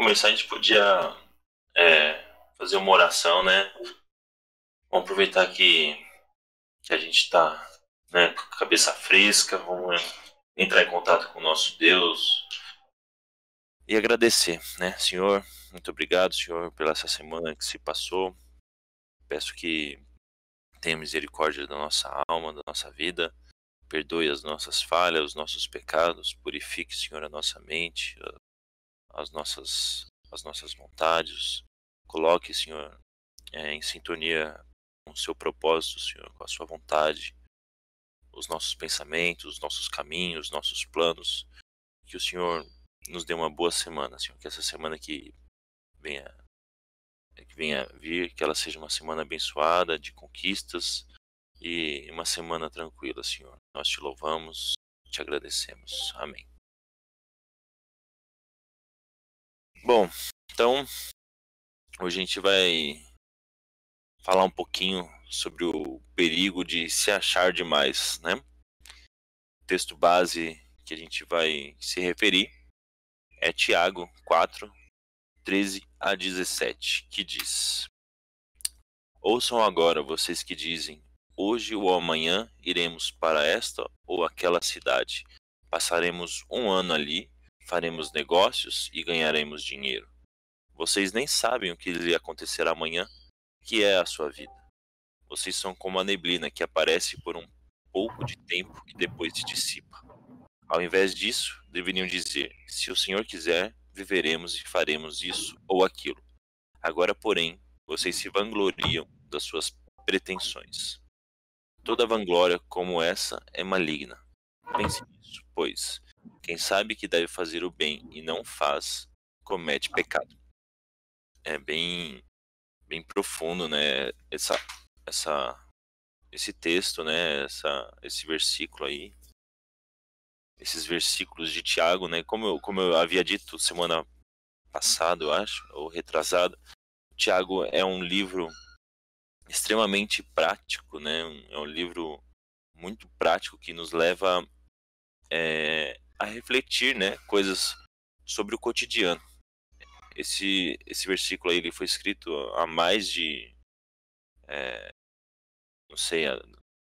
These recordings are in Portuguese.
começar, a gente podia é, fazer uma oração, né? Vamos aproveitar que, que a gente está né, com a cabeça fresca, vamos entrar em contato com o nosso Deus e agradecer, né? Senhor, muito obrigado, Senhor, pela essa semana que se passou. Peço que tenha misericórdia da nossa alma, da nossa vida. Perdoe as nossas falhas, os nossos pecados. Purifique, Senhor, a nossa mente, as nossas, as nossas vontades. Coloque, Senhor, é, em sintonia com o seu propósito, Senhor, com a sua vontade, os nossos pensamentos, os nossos caminhos, os nossos planos. Que o Senhor nos dê uma boa semana, Senhor. Que essa semana que venha que venha vir, que ela seja uma semana abençoada de conquistas e uma semana tranquila, Senhor. Nós te louvamos, te agradecemos. Amém. Bom, então hoje a gente vai falar um pouquinho sobre o perigo de se achar demais, né? O texto base que a gente vai se referir é Tiago 4, 13 a 17, que diz: Ouçam agora vocês que dizem: Hoje ou amanhã iremos para esta ou aquela cidade. Passaremos um ano ali, faremos negócios e ganharemos dinheiro. Vocês nem sabem o que lhe acontecerá amanhã, que é a sua vida. Vocês são como a neblina que aparece por um pouco de tempo e depois se dissipa. Ao invés disso, deveriam dizer: Se o Senhor quiser, viveremos e faremos isso ou aquilo. Agora, porém, vocês se vangloriam das suas pretensões. Toda vanglória como essa é maligna. Pense nisso, pois quem sabe que deve fazer o bem e não faz, comete pecado. É bem bem profundo, né, essa essa esse texto, né, essa esse versículo aí esses versículos de Tiago, né? Como eu, como eu havia dito semana passada, eu acho, ou retrasado, Tiago é um livro extremamente prático, né? É um livro muito prático que nos leva é, a refletir, né? Coisas sobre o cotidiano. Esse, esse versículo aí ele foi escrito há mais de, é, não sei, há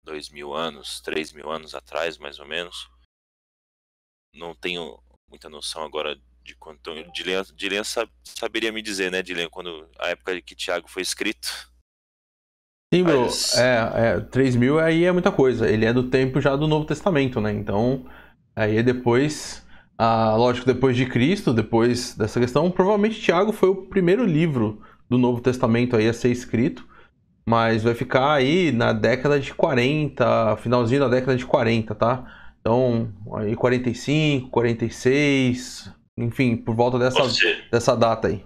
dois mil anos, três mil anos atrás, mais ou menos não tenho muita noção agora de quanto. Dilean, Dilean saberia me dizer, né, Dilean, quando a época que Tiago foi escrito. Sim. Mas... É, é, 3 mil aí é muita coisa. Ele é do tempo já do Novo Testamento, né? Então, aí depois. Ah, lógico, depois de Cristo, depois dessa questão, provavelmente Tiago foi o primeiro livro do Novo Testamento aí a ser escrito, mas vai ficar aí na década de 40, finalzinho da década de 40, tá? Então, aí 45, 46, enfim, por volta dessa, dessa data aí.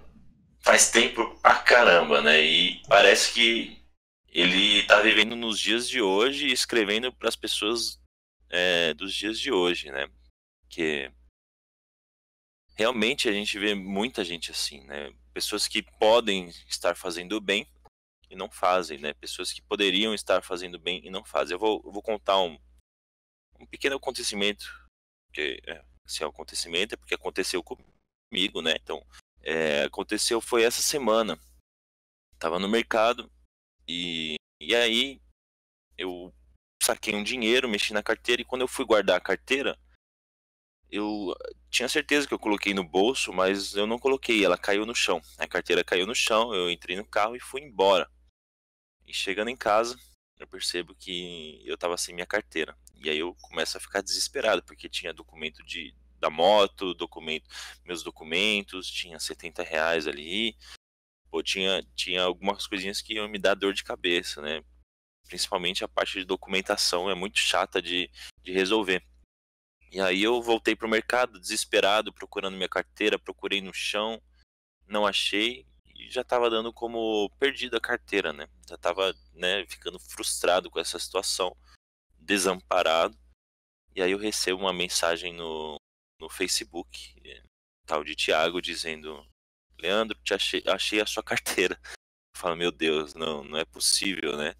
Faz tempo pra caramba, né? E parece que ele tá vivendo nos dias de hoje e escrevendo para as pessoas é, dos dias de hoje, né? Que realmente a gente vê muita gente assim, né? Pessoas que podem estar fazendo bem e não fazem, né? Pessoas que poderiam estar fazendo bem e não fazem. Eu vou, eu vou contar um, um pequeno acontecimento, que é, se é um acontecimento é porque aconteceu comigo, né? Então, é, aconteceu foi essa semana. Tava no mercado e, e aí eu saquei um dinheiro, mexi na carteira e quando eu fui guardar a carteira, eu tinha certeza que eu coloquei no bolso, mas eu não coloquei, ela caiu no chão. A carteira caiu no chão, eu entrei no carro e fui embora. E chegando em casa, eu percebo que eu tava sem minha carteira. E aí eu começo a ficar desesperado, porque tinha documento de, da moto, documento, meus documentos, tinha 70 reais ali. Pô, tinha, tinha algumas coisinhas que iam me dar dor de cabeça, né? Principalmente a parte de documentação é muito chata de, de resolver. E aí eu voltei pro mercado desesperado, procurando minha carteira, procurei no chão, não achei e já estava dando como perdida a carteira, né? Já estava, né, ficando frustrado com essa situação desamparado. E aí eu recebo uma mensagem no, no Facebook, eh, tal de Tiago, dizendo: Leandro, te achei, achei a sua carteira. Eu falo, meu Deus, não, não é possível, né?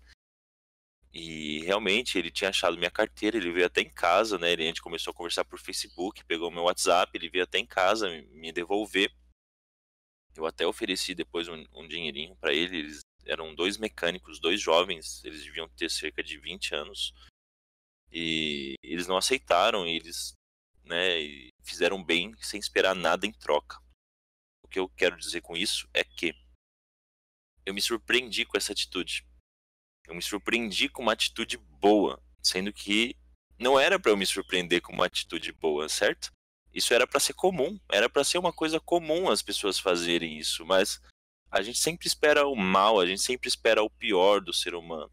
E realmente ele tinha achado minha carteira, ele veio até em casa, né? Ele, a gente começou a conversar por Facebook, pegou meu WhatsApp, ele veio até em casa me devolver. Eu até ofereci depois um, um dinheirinho para ele. Eles eram dois mecânicos, dois jovens, eles deviam ter cerca de 20 anos. E eles não aceitaram, eles né, fizeram bem sem esperar nada em troca. O que eu quero dizer com isso é que eu me surpreendi com essa atitude. Eu me surpreendi com uma atitude boa, sendo que não era para eu me surpreender com uma atitude boa, certo? Isso era para ser comum, era para ser uma coisa comum as pessoas fazerem isso, mas a gente sempre espera o mal, a gente sempre espera o pior do ser humano.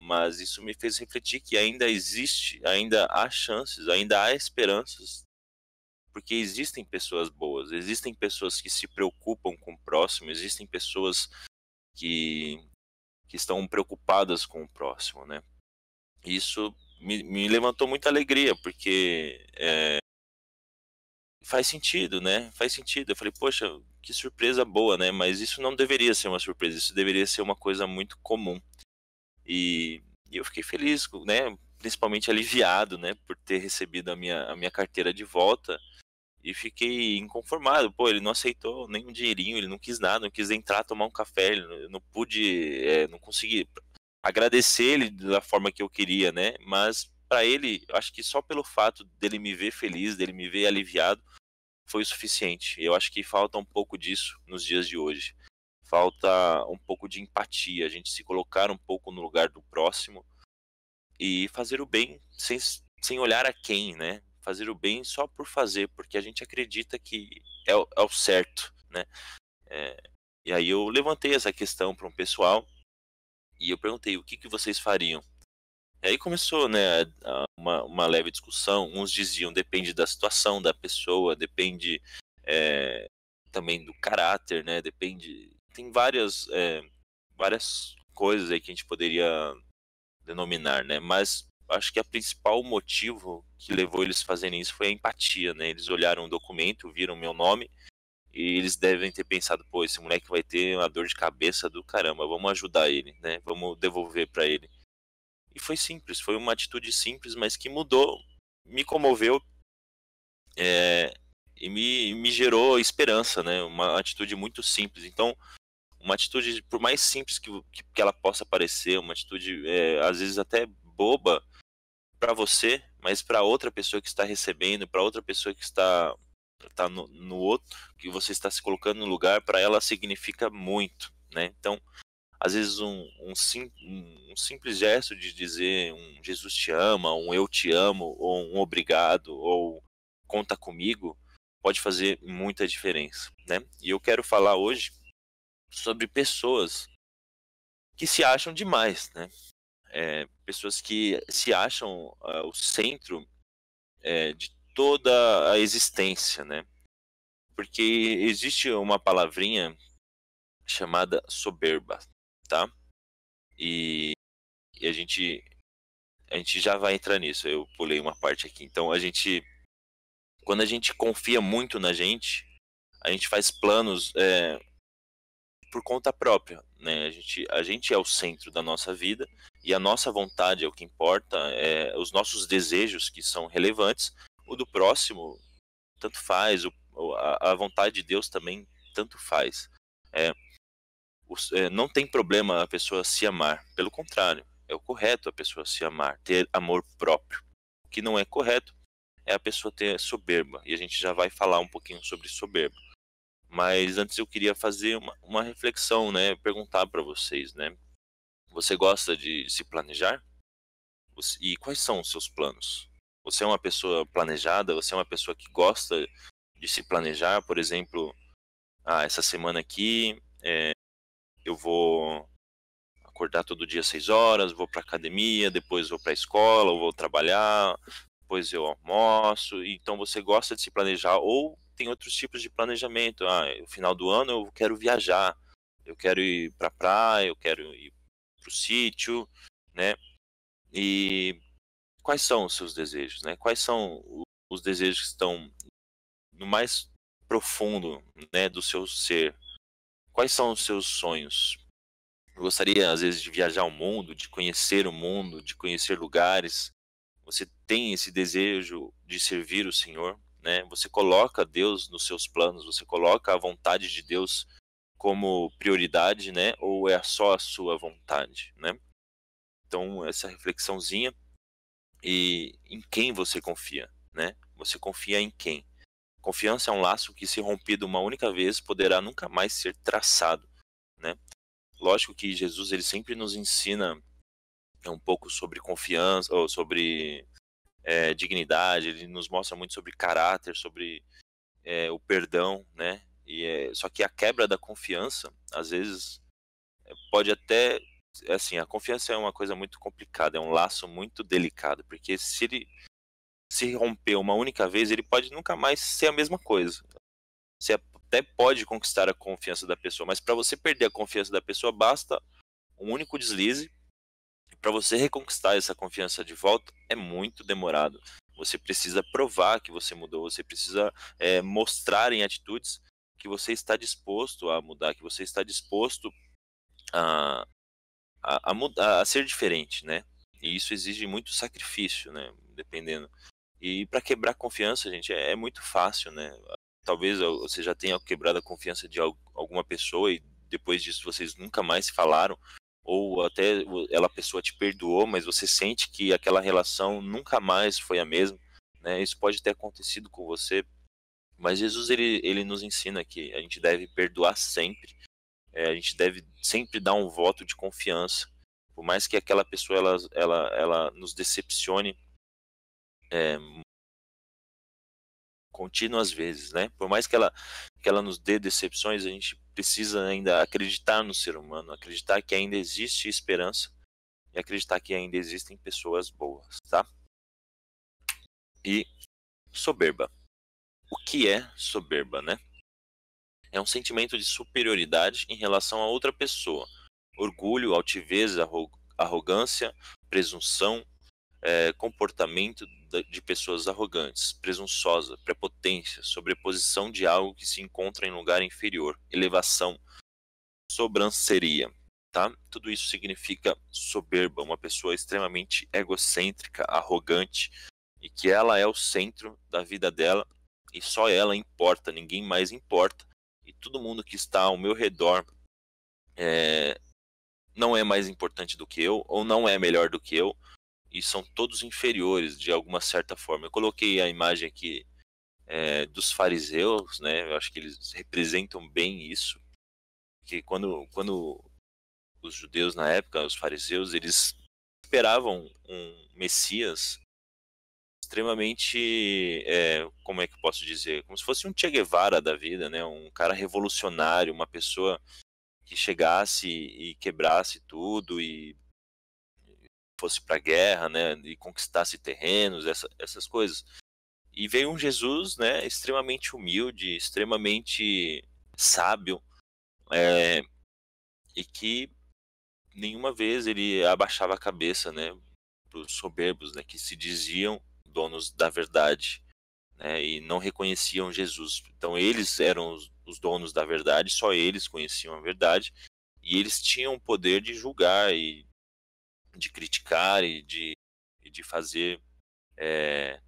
Mas isso me fez refletir que ainda existe, ainda há chances, ainda há esperanças. Porque existem pessoas boas, existem pessoas que se preocupam com o próximo, existem pessoas que, que estão preocupadas com o próximo, né? Isso me, me levantou muita alegria, porque é, faz sentido, né? Faz sentido. Eu falei, poxa, que surpresa boa, né? Mas isso não deveria ser uma surpresa, isso deveria ser uma coisa muito comum. E, e eu fiquei feliz, né? Principalmente aliviado, né? Por ter recebido a minha, a minha carteira de volta. E fiquei inconformado. Pô, ele não aceitou nem um dinheirinho, ele não quis nada, não quis entrar tomar um café, ele não pude, é, não consegui agradecer ele da forma que eu queria, né? Mas para ele, acho que só pelo fato dele me ver feliz, dele me ver aliviado, foi o suficiente. Eu acho que falta um pouco disso nos dias de hoje. Falta um pouco de empatia, a gente se colocar um pouco no lugar do próximo e fazer o bem sem, sem olhar a quem, né? Fazer o bem só por fazer, porque a gente acredita que é, o, é o certo, né? É, e aí eu levantei essa questão para um pessoal e eu perguntei o que, que vocês fariam e aí começou, né, uma, uma leve discussão. Uns diziam depende da situação da pessoa, depende é, também do caráter, né? Depende. Tem várias, é, várias coisas aí que a gente poderia denominar, né? Mas acho que a principal motivo que levou eles a fazerem isso foi a empatia, né? Eles olharam o documento, viram meu nome e eles devem ter pensado, pô, esse moleque vai ter uma dor de cabeça do caramba, vamos ajudar ele, né? Vamos devolver para ele. E foi simples, foi uma atitude simples, mas que mudou, me comoveu é, e me, me gerou esperança, né? Uma atitude muito simples. Então, uma atitude, por mais simples que, que ela possa parecer, uma atitude é, às vezes até boba para você, mas para outra pessoa que está recebendo, para outra pessoa que está tá no, no outro, que você está se colocando no lugar, para ela significa muito, né? Então, às vezes um, um, sim, um, simples gesto de dizer um Jesus te ama, um eu te amo, ou um obrigado, ou conta comigo, pode fazer muita diferença, né? E eu quero falar hoje sobre pessoas que se acham demais, né? É, pessoas que se acham uh, o centro é, de toda a existência, né? Porque existe uma palavrinha chamada soberba, tá? E, e a gente a gente já vai entrar nisso. Eu pulei uma parte aqui. Então a gente quando a gente confia muito na gente, a gente faz planos é, por conta própria, né? A gente, a gente é o centro da nossa vida e a nossa vontade é o que importa, é, os nossos desejos que são relevantes, o do próximo tanto faz, o, a, a vontade de Deus também tanto faz. É, é, não tem problema a pessoa se amar. Pelo contrário, é o correto a pessoa se amar, ter amor próprio. O que não é correto é a pessoa ter soberba. E a gente já vai falar um pouquinho sobre soberba. Mas antes eu queria fazer uma, uma reflexão, né? Perguntar para vocês, né? Você gosta de se planejar? E quais são os seus planos? Você é uma pessoa planejada? Você é uma pessoa que gosta de se planejar? Por exemplo, ah, essa semana aqui é, eu vou acordar todo dia às 6 horas, vou para academia, depois vou para a escola, vou trabalhar, depois eu almoço. Então você gosta de se planejar ou tem outros tipos de planejamento. Ah, no final do ano eu quero viajar, eu quero ir para praia, eu quero ir para o sítio, né? E quais são os seus desejos, né? Quais são os desejos que estão no mais profundo, né, do seu ser, Quais são os seus sonhos? Eu gostaria, às vezes, de viajar o mundo, de conhecer o mundo, de conhecer lugares. Você tem esse desejo de servir o Senhor? né? Você coloca Deus nos seus planos, você coloca a vontade de Deus como prioridade, né? Ou é só a sua vontade, né? Então, essa reflexãozinha e em quem você confia, né? Você confia em quem? Confiança é um laço que, se rompido uma única vez, poderá nunca mais ser traçado, né? Lógico que Jesus ele sempre nos ensina um pouco sobre confiança ou sobre é, dignidade, ele nos mostra muito sobre caráter, sobre é, o perdão, né? E é, só que a quebra da confiança, às vezes, é, pode até assim, a confiança é uma coisa muito complicada, é um laço muito delicado, porque se ele se romper uma única vez, ele pode nunca mais ser a mesma coisa. Você até pode conquistar a confiança da pessoa, mas para você perder a confiança da pessoa, basta um único deslize. Para você reconquistar essa confiança de volta, é muito demorado. Você precisa provar que você mudou, você precisa é, mostrar em atitudes que você está disposto a mudar, que você está disposto a, a, a, a ser diferente, né? E isso exige muito sacrifício, né? Dependendo. E para quebrar confiança, gente, é, é, muito fácil, né? Talvez você já tenha quebrado a confiança de alguma pessoa e depois disso vocês nunca mais se falaram, ou até ela pessoa te perdoou, mas você sente que aquela relação nunca mais foi a mesma, né? Isso pode ter acontecido com você mas Jesus ele, ele nos ensina que a gente deve perdoar sempre, é, a gente deve sempre dar um voto de confiança, por mais que aquela pessoa ela, ela, ela nos decepcione é, contínuas vezes, né? Por mais que ela, que ela nos dê decepções, a gente precisa ainda acreditar no ser humano, acreditar que ainda existe esperança e acreditar que ainda existem pessoas boas, tá? E soberba. O que é soberba, né? É um sentimento de superioridade em relação a outra pessoa. Orgulho, altivez, arrogância, presunção, é, comportamento de pessoas arrogantes, presunçosa, prepotência, sobreposição de algo que se encontra em lugar inferior, elevação, sobranceria, tá? Tudo isso significa soberba, uma pessoa extremamente egocêntrica, arrogante, e que ela é o centro da vida dela e só ela importa, ninguém mais importa, e todo mundo que está ao meu redor é, não é mais importante do que eu, ou não é melhor do que eu, e são todos inferiores de alguma certa forma. Eu coloquei a imagem aqui é, dos fariseus, né? Eu acho que eles representam bem isso, que quando, quando os judeus na época, os fariseus, eles esperavam um Messias extremamente, é, como é que posso dizer, como se fosse um Che Guevara da vida, né? Um cara revolucionário, uma pessoa que chegasse e quebrasse tudo e fosse para a guerra, né? E conquistasse terrenos, essa, essas coisas. E veio um Jesus, né? Extremamente humilde, extremamente sábio, é, e que nenhuma vez ele abaixava a cabeça, né? Para os soberbos, né? Que se diziam donos da verdade, né, e não reconheciam Jesus. Então eles eram os, os, donos da verdade, só eles conheciam a verdade, e eles tinham o poder de julgar e de criticar e de, e de fazer é,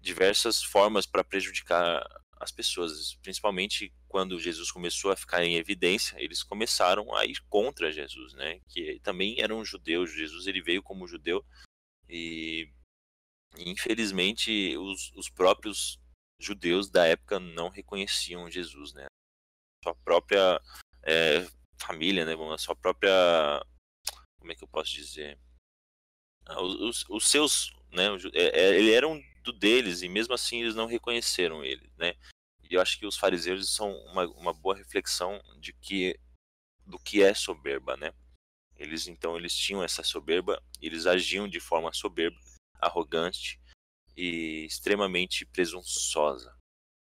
diversas formas para prejudicar as pessoas, principalmente quando Jesus começou a ficar em evidência, eles começaram a ir contra Jesus, né? Que também eram judeus. Jesus ele veio como judeu e infelizmente, os, os próprios judeus da época não reconheciam Jesus, né? Sua própria é, família, né? Sua própria. Como é que eu posso dizer? Ah, os, os seus. Né? É, é, ele era um do deles e mesmo assim eles não reconheceram ele, né? E eu acho que os fariseus são uma, uma boa reflexão de que do que é soberba, né? Eles então eles tinham essa soberba, eles agiam de forma soberba arrogante e extremamente presunçosa,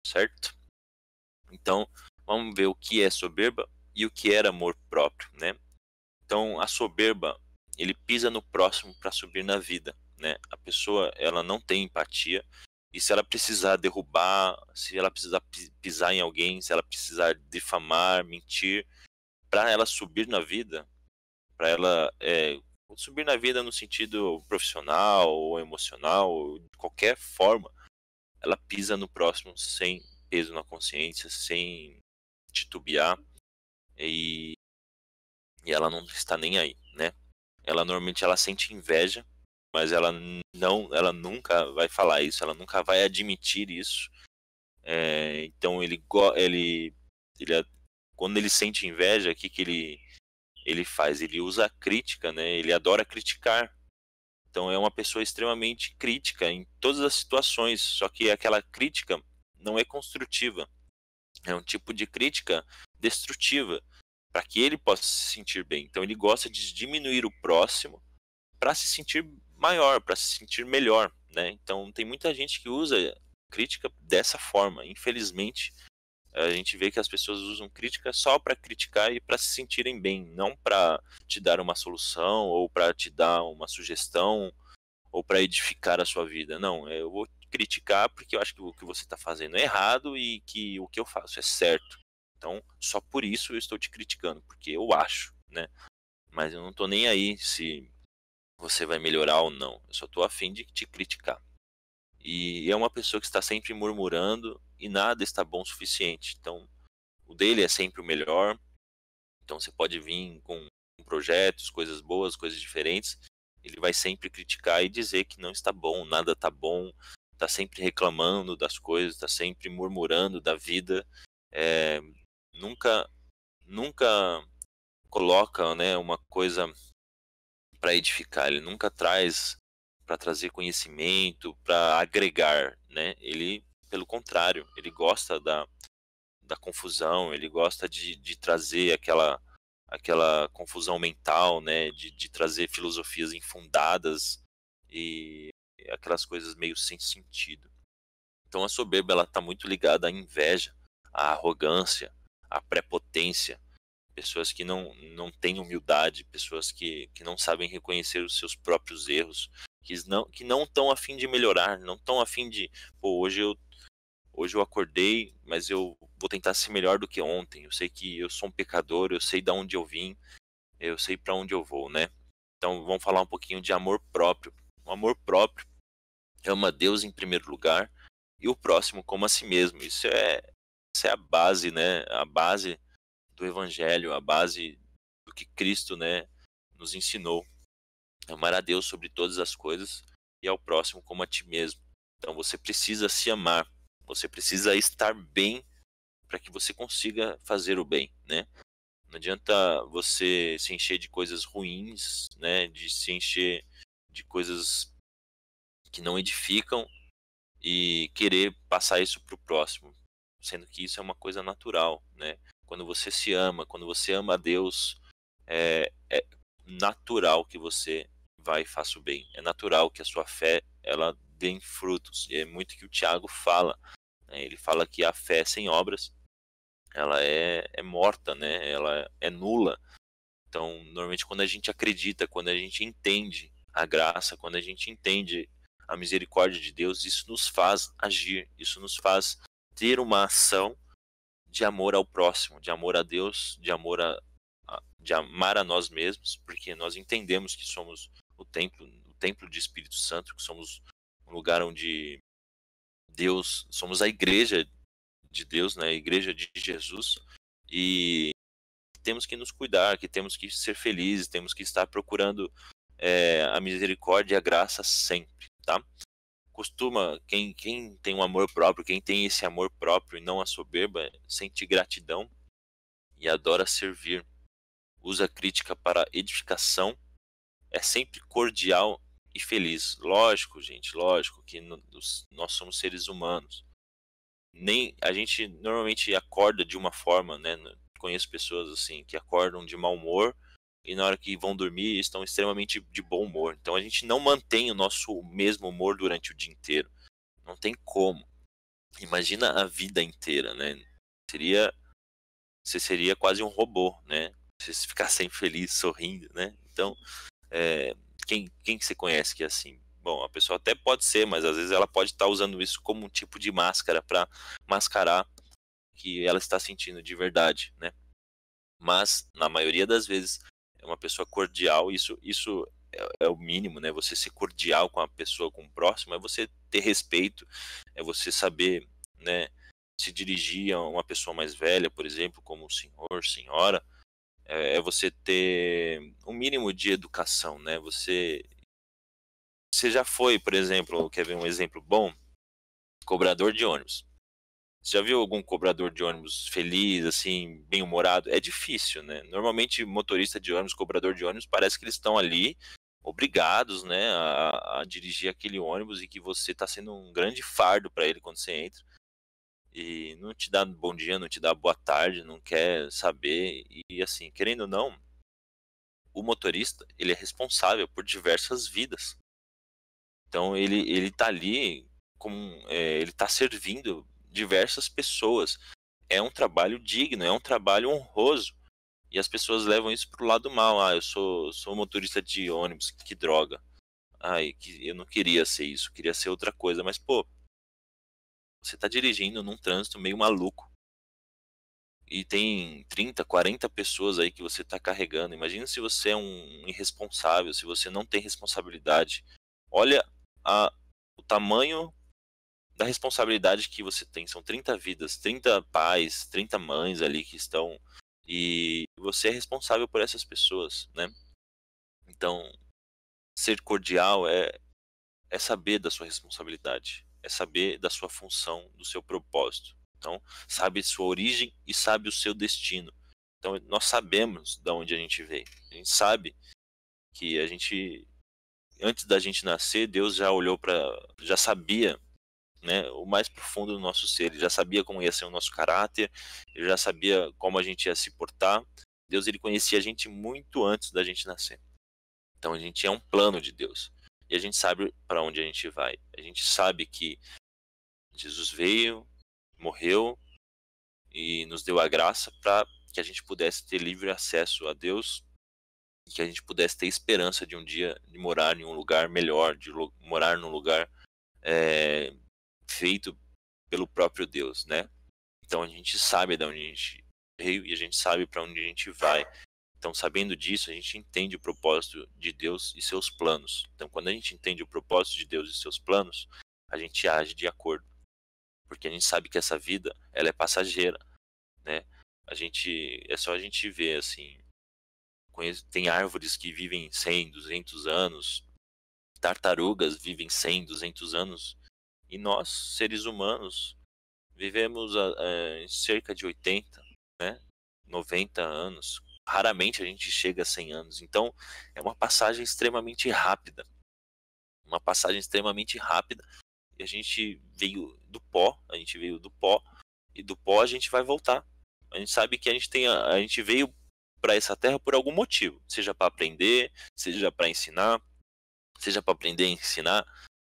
certo? Então, vamos ver o que é soberba e o que era amor próprio, né? Então, a soberba, ele pisa no próximo para subir na vida, né? A pessoa, ela não tem empatia e se ela precisar derrubar, se ela precisar pisar em alguém, se ela precisar difamar, mentir, para ela subir na vida, para ela é, subir na vida no sentido profissional ou emocional, ou de qualquer forma, ela pisa no próximo sem peso na consciência, sem titubear e, e ela não está nem aí, né? Ela normalmente ela sente inveja, mas ela não, ela nunca vai falar isso, ela nunca vai admitir isso. É, então ele, ele, ele, quando ele sente inveja, o que, que ele, ele faz? Ele usa a crítica, né? Ele adora criticar. Então é uma pessoa extremamente crítica em todas as situações, só que aquela crítica não é construtiva. É um tipo de crítica destrutiva para que ele possa se sentir bem. Então ele gosta de diminuir o próximo para se sentir maior, para se sentir melhor, né? Então tem muita gente que usa crítica dessa forma. Infelizmente, a gente vê que as pessoas usam crítica só para criticar e para se sentirem bem, não para te dar uma solução ou para te dar uma sugestão ou para edificar a sua vida. Não, eu vou criticar porque eu acho que o que você está fazendo é errado e que o que eu faço é certo. Então, só por isso eu estou te criticando, porque eu acho, né? Mas eu não estou nem aí se você vai melhorar ou não. Eu só estou afim de te criticar. E é uma pessoa que está sempre murmurando e nada está bom o suficiente. Então, o dele é sempre o melhor. Então, você pode vir com projetos, coisas boas, coisas diferentes. Ele vai sempre criticar e dizer que não está bom, nada está bom, está sempre reclamando das coisas, está sempre murmurando da vida. É, nunca, nunca coloca né, uma coisa para edificar. Ele nunca traz para trazer conhecimento, para agregar, né? Ele pelo contrário, ele gosta da, da confusão, ele gosta de, de trazer aquela, aquela confusão mental, né? De, de trazer filosofias infundadas e aquelas coisas meio sem sentido. Então a soberba ela está muito ligada à inveja, à arrogância, à prepotência, pessoas que não, não têm humildade, pessoas que, que não sabem reconhecer os seus próprios erros, que não que não estão afim de melhorar, não estão afim de, pô, hoje eu Hoje eu acordei, mas eu vou tentar ser melhor do que ontem. Eu sei que eu sou um pecador, eu sei de onde eu vim, eu sei para onde eu vou, né? Então vamos falar um pouquinho de amor próprio. O amor próprio ama Deus em primeiro lugar e o próximo como a si mesmo. Isso é, isso é a base, né? A base do evangelho, a base do que Cristo, né, nos ensinou. Amar a Deus sobre todas as coisas e ao próximo como a ti mesmo. Então você precisa se amar. Você precisa estar bem para que você consiga fazer o bem, né? Não adianta você se encher de coisas ruins, né? De se encher de coisas que não edificam e querer passar isso para o próximo, sendo que isso é uma coisa natural, né? Quando você se ama, quando você ama a Deus, é, é natural que você vai e faça o bem. É natural que a sua fé ela dê frutos. E é muito que o Tiago fala né? Ele fala que a fé sem obras ela é, é morta, né? ela é nula. Então, normalmente, quando a gente acredita, quando a gente entende a graça, quando a gente entende a misericórdia de Deus, isso nos faz agir, isso nos faz ter uma ação de amor ao próximo, de amor a Deus, de amor a, a de amar a nós mesmos, porque nós entendemos que somos o templo, o templo de Espírito Santo, que somos um lugar onde Deus, somos a igreja de Deus, né? A igreja de Jesus e temos que nos cuidar, que temos que ser felizes, temos que estar procurando é, a misericórdia e a graça sempre, tá? Costuma, quem, quem tem um amor próprio, quem tem esse amor próprio e não a soberba, sente gratidão e adora servir. Usa crítica para edificação, é sempre cordial e feliz. Lógico, gente, lógico que nós somos seres humanos. Nem a gente normalmente acorda de uma forma, né? Conheço pessoas assim que acordam de mau humor e na hora que vão dormir estão extremamente de bom humor. Então a gente não mantém o nosso mesmo humor durante o dia inteiro. Não tem como. Imagina a vida inteira, né? Seria você seria quase um robô, né? Você ficar sempre feliz, sorrindo, né? Então, é, quem, quem que você conhece que é assim? Bom, a pessoa até pode ser, mas às vezes ela pode estar usando isso como um tipo de máscara para mascarar que ela está sentindo de verdade, né? Mas na maioria das vezes uma pessoa cordial, isso isso é, é, o mínimo, né? Você ser cordial com a pessoa, com o próximo, é você ter respeito, é você saber, né? Se dirigir a uma pessoa mais velha, por exemplo, como senhor, senhora, é, é você ter um mínimo de educação, né? Você, você já foi, por exemplo, quer ver um exemplo bom? Cobrador de ônibus. Você já viu algum cobrador de ônibus feliz, assim, bem-humorado? É difícil, né? Normalmente, motorista de ônibus, cobrador de ônibus, parece que eles estão ali obrigados, né, a, a dirigir aquele ônibus e que você está sendo um grande fardo para ele quando você entra. E não te dá bom dia, não te dá boa tarde, não quer saber. E assim, querendo ou não, o motorista, ele é responsável por diversas vidas. Então ele, ele tá ali como é, ele está servindo diversas pessoas. É um trabalho digno, é um trabalho honroso. E as pessoas levam isso pro lado mal. Ah, eu sou, sou motorista de ônibus, que droga. Ai, que eu não queria ser isso, queria ser outra coisa. Mas, pô, você tá dirigindo num trânsito meio maluco. E tem 30, 40 pessoas aí que você tá carregando. Imagina se você é um irresponsável, se você não tem responsabilidade. Olha a, o tamanho da responsabilidade que você tem. São 30 vidas, 30 pais, 30 mães ali que estão. E você é responsável por essas pessoas, né? Então, ser cordial é, é saber da sua responsabilidade, é saber da sua função, do seu propósito. Então, sabe sua origem e sabe o seu destino. Então, nós sabemos de onde a gente veio. A gente sabe que a gente, antes da gente nascer, Deus já olhou para, já sabia né, o mais profundo do nosso ser. Ele já sabia como ia ser o nosso caráter, ele já sabia como a gente ia se portar. Deus ele conhecia a gente muito antes da gente nascer. Então a gente é um plano de Deus. E a gente sabe para onde a gente vai. A gente sabe que Jesus veio, morreu e nos deu a graça para que a gente pudesse ter livre acesso a Deus e que a gente pudesse ter esperança de um dia de morar em um lugar melhor, de morar num lugar é, feito pelo próprio Deus, né? Então a gente sabe de onde a gente veio e a gente sabe para onde a gente vai. Então, sabendo disso, a gente entende o propósito de Deus e seus planos. Então, quando a gente entende o propósito de Deus e seus planos, a gente age de acordo. Porque a gente sabe que essa vida, ela é passageira, né? A gente é só a gente ver assim, tem árvores que vivem 100, 200 anos, tartarugas vivem 100, 200 anos, e nós, seres humanos, vivemos uh, cerca de 80, né? 90 anos. Raramente a gente chega a 100 anos. Então, é uma passagem extremamente rápida. Uma passagem extremamente rápida. E a gente veio do pó, a gente veio do pó, e do pó a gente vai voltar. A gente sabe que a gente tem a, a gente veio para essa terra por algum motivo, seja para aprender, seja para ensinar, seja para aprender ensinar,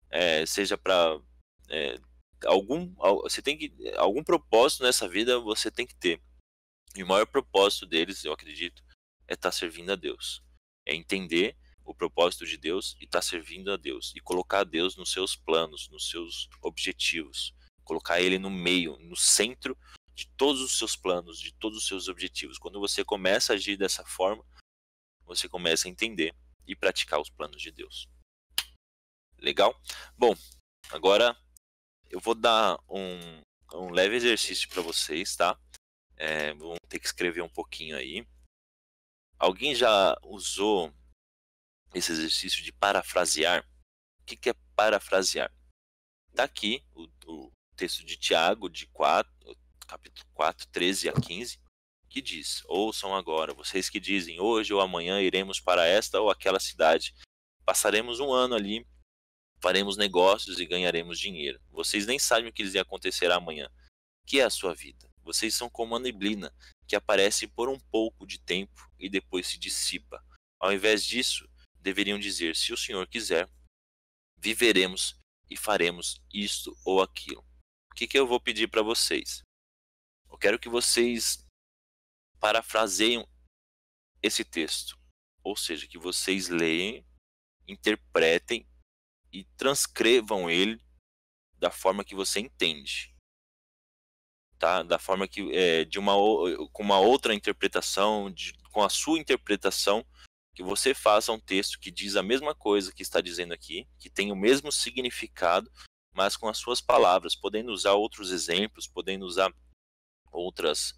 é, seja para é, algum você tem que algum propósito nessa vida você tem que ter. E o maior propósito deles eu acredito é estar tá servindo a Deus. É entender o propósito de Deus e estar tá servindo a Deus. E colocar Deus nos seus planos nos seus objetivos. Colocar ele no meio no centro de todos os seus planos de todos os seus objetivos. Quando você começa a agir dessa forma você começa a entender e praticar os planos de Deus. Legal? Bom agora eu vou dar um, um leve exercício para vocês, tá? É, vão ter que escrever um pouquinho aí. Alguém já usou esse exercício de parafrasear? O que, que é parafrasear? Está aqui o, o, texto de Tiago, de 4, capítulo 4, 13 a 15, que diz: Ouçam agora, vocês que dizem, hoje ou amanhã iremos para esta ou aquela cidade. Passaremos um ano ali faremos negócios e ganharemos dinheiro. Vocês nem sabem o que lhes acontecerá amanhã. Que é a sua vida? Vocês são como a neblina, que aparece por um pouco de tempo e depois se dissipa. Ao invés disso, deveriam dizer: se o Senhor quiser, viveremos e faremos isto ou aquilo. O que, que eu vou pedir para vocês? Eu quero que vocês parafraseiem esse texto. Ou seja, que vocês leem, interpretem e transcrevam ele da forma que você entende. Tá? Da forma que é, de uma com uma outra interpretação, de, com a sua interpretação que você faça um texto que diz a mesma coisa que está dizendo aqui, que tem o mesmo significado, mas com as suas palavras, podendo usar outros exemplos, podendo usar outras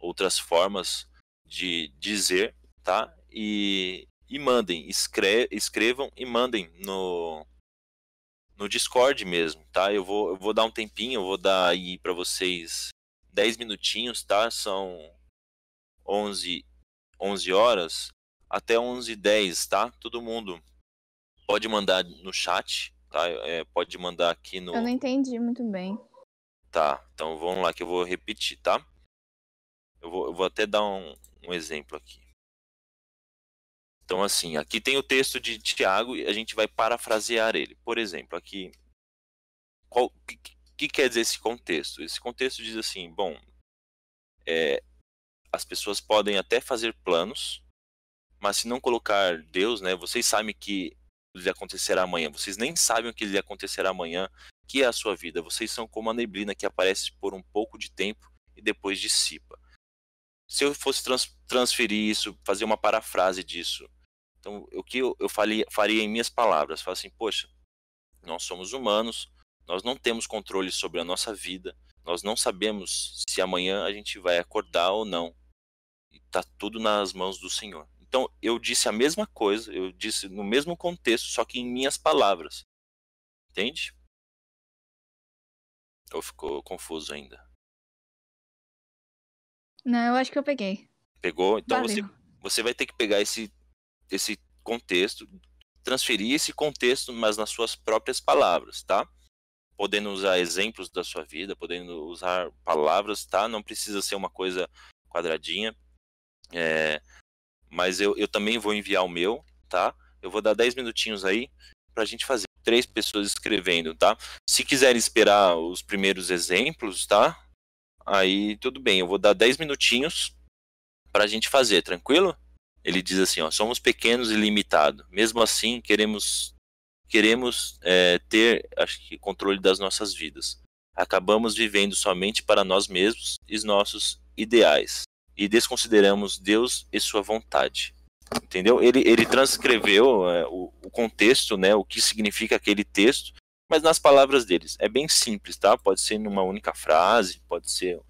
outras formas de dizer, tá? E, e mandem, escre escrevam e mandem no no Discord mesmo, tá? Eu vou eu vou dar um tempinho, eu vou dar aí para vocês 10 minutinhos, tá? São 11 11 horas até 11 h 10, tá? Todo mundo pode mandar no chat, tá? É, pode mandar aqui no Eu não entendi muito bem. Tá, então vamos lá que eu vou repetir, tá? Eu vou, eu vou até dar um, um exemplo aqui. Então, assim, aqui tem o texto de Tiago e a gente vai parafrasear ele. Por exemplo, aqui. O que, que, quer dizer esse contexto? Esse contexto diz assim: bom, é, as pessoas podem até fazer planos, mas se não colocar Deus, né? Vocês sabem que lhe acontecerá amanhã. Vocês nem sabem o que lhe acontecerá amanhã, que é a sua vida. Vocês são como a neblina que aparece por um pouco de tempo e depois dissipa se eu fosse trans, transferir isso, fazer uma parafrase disso, então o que eu, eu faria, faria em minhas palavras? Falar assim, poxa, nós somos humanos, nós não temos controle sobre a nossa vida, nós não sabemos se amanhã a gente vai acordar ou não. Está tudo nas mãos do Senhor. Então eu disse a mesma coisa, eu disse no mesmo contexto, só que em minhas palavras. Entende? Ou ficou confuso ainda? Não, eu acho que eu peguei. Pegou? Então você, você vai ter que pegar esse, esse contexto, transferir esse contexto, mas nas suas próprias palavras, tá? Podendo usar exemplos da sua vida, podendo usar palavras, tá? Não precisa ser uma coisa quadradinha. É, mas eu, eu também vou enviar o meu, tá? Eu vou dar 10 minutinhos aí pra gente fazer. Três pessoas escrevendo, tá? Se quiserem esperar os primeiros exemplos, tá? Aí tudo bem, eu vou dar 10 minutinhos para a gente fazer, tranquilo? Ele diz assim, ó, somos pequenos e limitados. Mesmo assim, queremos queremos é, ter, acho que, controle das nossas vidas. Acabamos vivendo somente para nós mesmos e nossos ideais e desconsideramos Deus e sua vontade. Entendeu? Ele, ele transcreveu é, o, o contexto, né, o que significa aquele texto, mas nas palavras deles. É bem simples, tá? Pode ser numa única frase, pode ser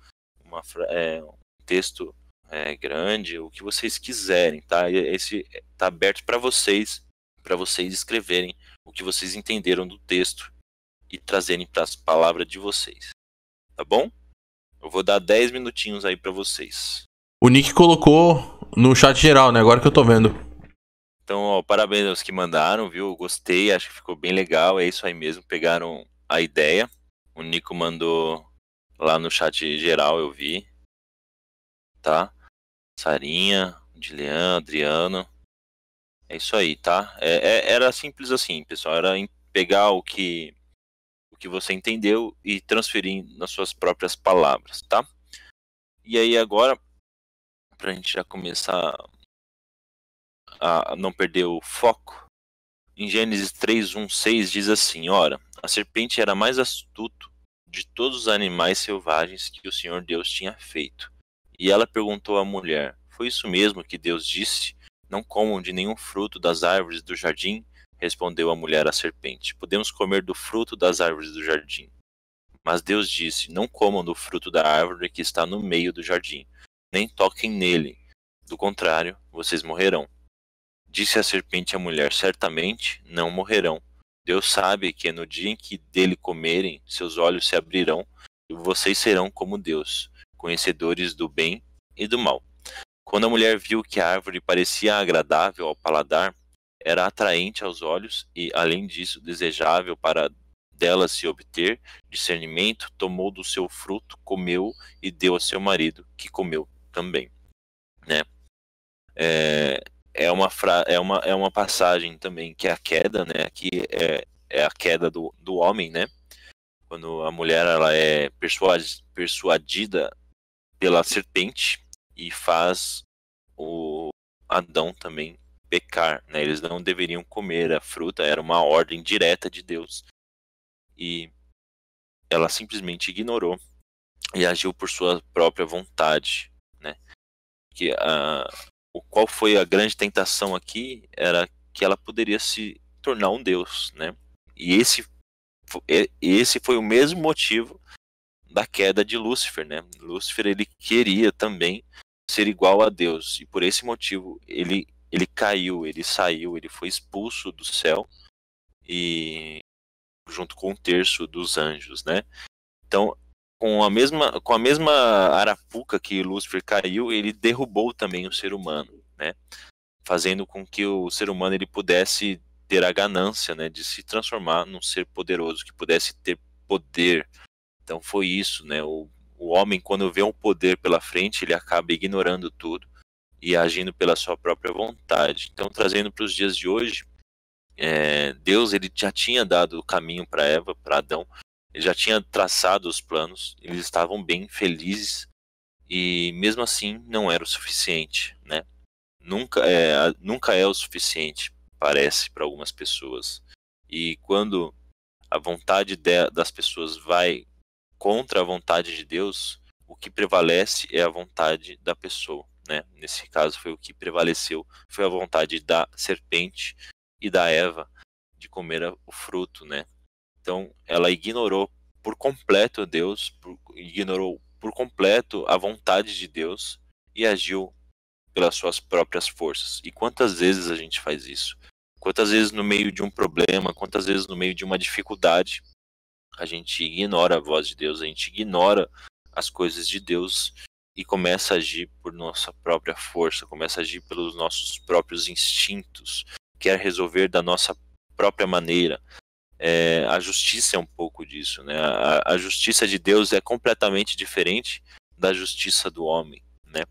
uma, é, um texto é, grande, o que vocês quiserem, tá? Esse tá aberto para vocês, para vocês escreverem o que vocês entenderam do texto e trazerem para as palavras de vocês. Tá bom? Eu vou dar 10 minutinhos aí para vocês. O Nick colocou no chat geral, né? Agora que eu tô vendo. Então, ó, parabéns aos que mandaram, viu? Gostei, acho que ficou bem legal. É isso aí mesmo, pegaram a ideia. O Nico mandou lá no chat geral, eu vi. Tá? Sarinha, Dilian, Adriano. É isso aí, tá? É, é, era simples assim, pessoal. Era pegar o que o que você entendeu e transferir nas suas próprias palavras, tá? E aí agora, pra gente já começar a não perder o foco, em Gênesis 3, 1, 6 diz assim: Ora, a serpente era mais astuto de todos os animais selvagens que o Senhor Deus tinha feito. E ela perguntou à mulher: Foi isso mesmo que Deus disse? Não comam de nenhum fruto das árvores do jardim? Respondeu a mulher à serpente: Podemos comer do fruto das árvores do jardim. Mas Deus disse: Não comam do fruto da árvore que está no meio do jardim, nem toquem nele. Do contrário, vocês morrerão. Disse a serpente à mulher: Certamente não morrerão. Deus sabe que no dia em que dele comerem, seus olhos se abrirão e vocês serão como Deus, conhecedores do bem e do mal. Quando a mulher viu que a árvore parecia agradável ao paladar, era atraente aos olhos e, além disso, desejável para dela se obter discernimento, tomou do seu fruto, comeu e deu ao seu marido, que comeu também. Né? É, é uma, fra é uma, é uma passagem também que é a queda, né? Que é, é a queda do, do homem, né? Quando a mulher ela é persuadida pela serpente e faz o Adão também pecar, né? Eles não deveriam comer a fruta, era uma ordem direta de Deus. E ela simplesmente ignorou e agiu por sua própria vontade, né? Que a, qual foi a grande tentação aqui era que ela poderia se tornar um deus, né? E esse esse foi o mesmo motivo da queda de Lúcifer, né? Lúcifer ele queria também ser igual a Deus e por esse motivo ele ele caiu, ele saiu, ele foi expulso do céu e junto com um terço dos anjos, né? Então, com a mesma com a mesma arapuca que Lúcifer caiu, ele derrubou também o ser humano, né? Fazendo com que o ser humano ele pudesse ter a ganância, né, de se transformar num ser poderoso, que pudesse ter poder. Então foi isso, né? O, o homem quando vê um poder pela frente, ele acaba ignorando tudo e agindo pela sua própria vontade. Então trazendo para os dias de hoje, é, Deus ele já tinha dado o caminho para Eva, para Adão, ele já tinha traçado os planos, eles estavam bem felizes e mesmo assim não era o suficiente, né? Nunca é, nunca é o suficiente, parece para algumas pessoas. E quando a vontade de, das pessoas vai contra a vontade de Deus, o que prevalece é a vontade da pessoa, né? Nesse caso foi o que prevaleceu, foi a vontade da serpente e da Eva de comer o fruto, né? Então, ela ignorou por completo Deus, por, ignorou por completo a vontade de Deus e agiu pelas suas próprias forças. E quantas vezes a gente faz isso? Quantas vezes no meio de um problema, quantas vezes no meio de uma dificuldade, a gente ignora a voz de Deus, a gente ignora as coisas de Deus e começa a agir por nossa própria força, começa a agir pelos nossos próprios instintos, quer resolver da nossa própria maneira, é, a justiça é um pouco disso, né? A, a, justiça de Deus é completamente diferente da justiça do homem, né?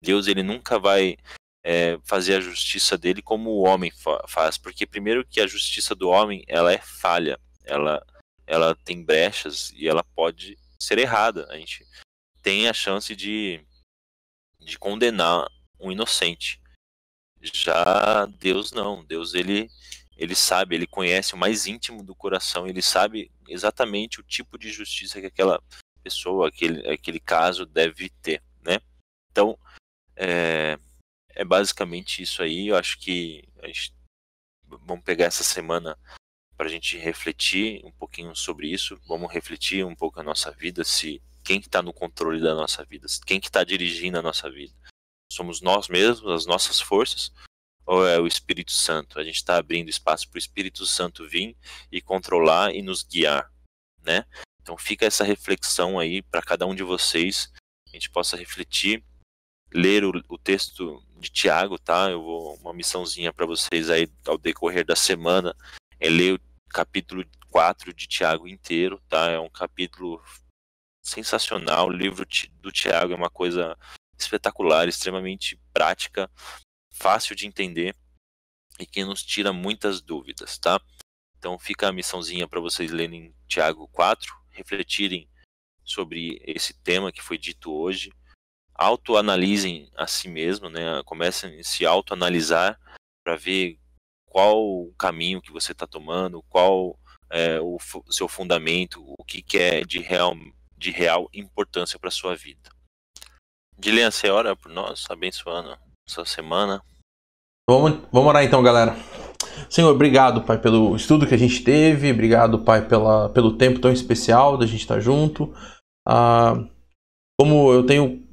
Deus ele nunca vai é, fazer a justiça dele como o homem fa faz, porque primeiro que a justiça do homem ela é falha, ela ela tem brechas e ela pode ser errada. A gente tem a chance de de condenar um inocente. Já Deus não, Deus ele ele sabe, ele conhece o mais íntimo do coração, ele sabe exatamente o tipo de justiça que aquela pessoa, aquele, aquele caso deve ter, né? Então, é, é basicamente isso aí. Eu acho que a gente, vamos pegar essa semana para a gente refletir um pouquinho sobre isso. Vamos refletir um pouco a nossa vida, se quem está no controle da nossa vida, quem que está dirigindo a nossa vida. Somos nós mesmos, as nossas forças, ou é o Espírito Santo? A gente está abrindo espaço para o Espírito Santo vir e controlar e nos guiar, né? Então fica essa reflexão aí para cada um de vocês, a gente possa refletir, ler o, o texto de Tiago, tá? Eu vou uma missãozinha para vocês aí ao decorrer da semana é ler o capítulo 4 de Tiago inteiro, tá? É um capítulo sensacional, o livro do Tiago é uma coisa espetacular, extremamente prática, fácil de entender e que nos tira muitas dúvidas, tá? Então fica a missãozinha para vocês lerem Tiago 4, refletirem sobre esse tema que foi dito hoje, autoanalisem a si mesmo, né? Comecem a se autoanalisar para ver qual o caminho que você está tomando, qual é o seu fundamento, o que, que é de real, de real importância para sua vida. Dilean, você ora por nós, abençoando essa semana. Vamos, vamos orar então, galera. Senhor, obrigado, Pai, pelo estudo que a gente teve, obrigado, Pai, pela, pelo tempo tão especial da gente estar junto. Ah, como eu tenho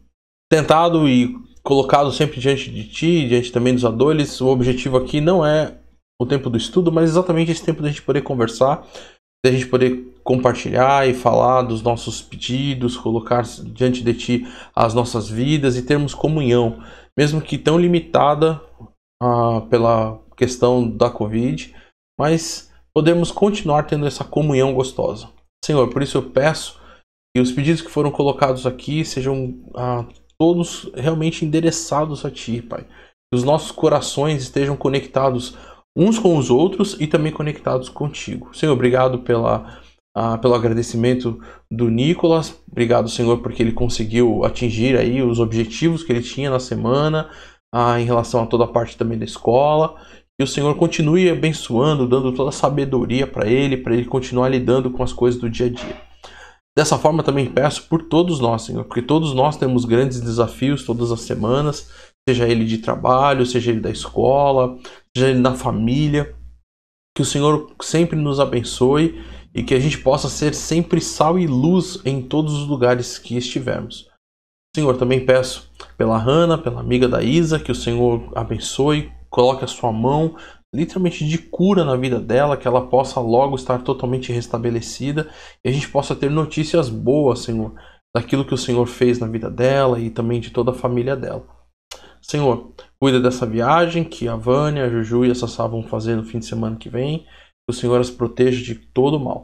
tentado e colocado sempre diante de Ti, diante também dos adores, o objetivo aqui não é o tempo do estudo, mas exatamente esse tempo da gente poder conversar, da gente poder compartilhar e falar dos nossos pedidos, colocar diante de Ti as nossas vidas e termos comunhão, mesmo que tão limitada uh, pela questão da Covid, mas podemos continuar tendo essa comunhão gostosa. Senhor, por isso eu peço que os pedidos que foram colocados aqui sejam uh, todos realmente endereçados a Ti, Pai. Que os nossos corações estejam conectados uns com os outros e também conectados contigo. Senhor, obrigado pela, uh, pelo agradecimento do Nicolas. Obrigado, Senhor, porque ele conseguiu atingir aí os objetivos que ele tinha na semana ah, em relação a toda a parte também da escola. Que o Senhor continue abençoando, dando toda a sabedoria para ele, para ele continuar lidando com as coisas do dia a dia. Dessa forma também peço por todos nós, Senhor, porque todos nós temos grandes desafios todas as semanas, seja ele de trabalho, seja ele da escola, seja ele na família. Que o Senhor sempre nos abençoe e que a gente possa ser sempre sal e luz em todos os lugares que estivermos. Senhor, também peço pela Hanna, pela amiga da Isa, que o Senhor abençoe, coloque a sua mão literalmente de cura na vida dela, que ela possa logo estar totalmente restabelecida e a gente possa ter notícias boas, Senhor, daquilo que o Senhor fez na vida dela e também de toda a família dela. Senhor, cuida dessa viagem que a Vânia, a Juju e a Sassá vão fazer no fim de semana que vem, que o Senhor as proteja de todo o mal.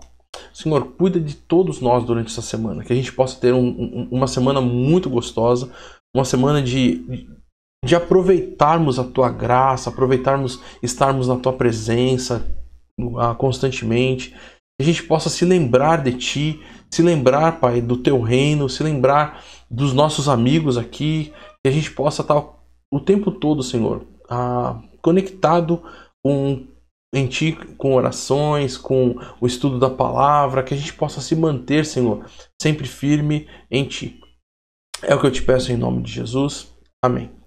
Senhor, cuida de todos nós durante essa semana, que a gente possa ter um, um, uma semana muito gostosa, uma semana de, de aproveitarmos a tua graça, aproveitarmos estarmos na tua presença uh, constantemente, que a gente possa se lembrar de ti, se lembrar, Pai, do teu reino, se lembrar dos nossos amigos aqui, que a gente possa estar o tempo todo, Senhor, uh, conectado com em Ti, com orações, com o estudo da palavra, que a gente possa se manter, Senhor, sempre firme em Ti. É o que eu te peço em nome de Jesus. Amém.